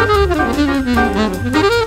Mm-hmm.